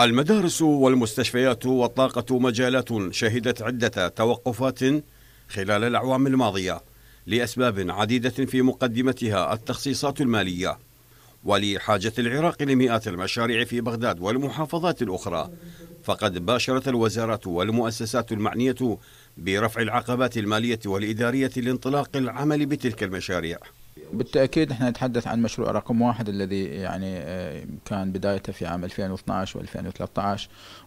المدارس والمستشفيات والطاقة مجالات شهدت عدة توقفات خلال الأعوام الماضية لأسباب عديدة في مقدمتها التخصيصات المالية ولحاجة العراق لمئات المشاريع في بغداد والمحافظات الأخرى. فقد باشرت الوزارات والمؤسسات المعنية برفع العقبات المالية والإدارية لانطلاق العمل بتلك المشاريع. بالتأكيد إحنا نتحدث عن مشروع رقم واحد الذي يعني آه، كان بدايته في عام 2012 و2013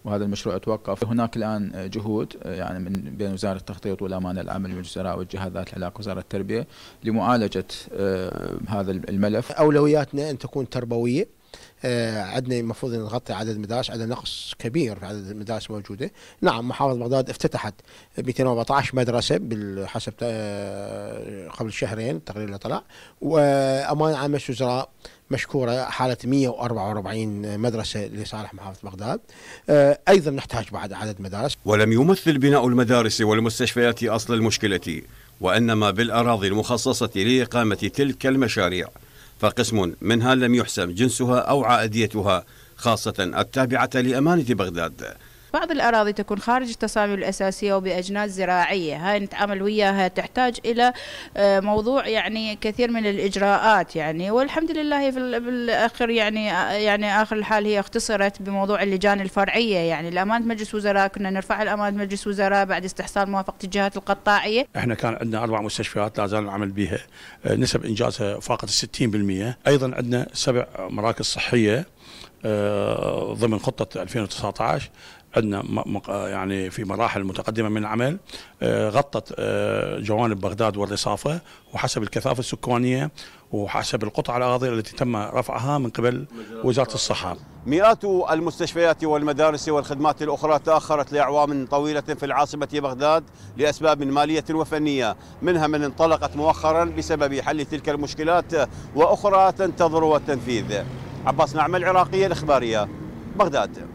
وهذا المشروع توقف هناك الآن جهود آه، يعني من بين وزارة التخطيط والامانه العامه للوزراء والجهات ذات العلاقه وزارة التربية لمعالجة آه، هذا الملف. أولوياتنا أن تكون تربوية آه، عندنا المفروض نغطي عدد المدارس عندنا نقص كبير في عدد المدارس موجودة. نعم محافظة بغداد افتتحت 214 مدرسة بالحسب آه، قبل شهرين التقرير اللي طلع. وأمانة عامة الوزراء مشكورة حالة 144 مدرسة لصالح محافظة بغداد. آه، أيضا نحتاج بعد عدد مدارس ولم يمثل بناء المدارس والمستشفيات أصل المشكلة وإنما بالأراضي المخصصة لإقامة تلك المشاريع. فقسم منها لم يحسم جنسها أو عائديتها خاصة التابعة لأمانة بغداد. بعض الأراضي تكون خارج التصاميم الأساسية وبأجناس زراعية. هاي نتعامل وياها تحتاج إلى آه، موضوع يعني كثير من الإجراءات يعني. والحمد لله في الآخر يعني آه، يعني آخر الحال هي اختصرت بموضوع اللجان الفرعية يعني. الأمانة مجلس وزراء كنا نرفع الأمانة مجلس وزراء بعد استحصال موافقة الجهات القطاعية. إحنا كان عندنا أربع مستشفيات لا زال نعمل بها آه، نسب إنجازها فاقت الستين 60% أيضا عندنا سبع مراكز صحية. ضمن خطة 2019 عندنا يعني في مراحل متقدمة من العمل آه، غطت آه، جوانب بغداد والرصافة وحسب الكثافة السكانية وحسب القطع الاراضي التي تم رفعها من قبل وزارة الصحة. مئات المستشفيات والمدارس والخدمات الأخرى تأخرت لأعوام طويلة في العاصمة بغداد لأسباب مالية وفنية، منها من انطلقت مؤخرا بسبب حل تلك المشكلات وأخرى تنتظر التنفيذ. عباس نعمه العراقية الإخبارية بغداد.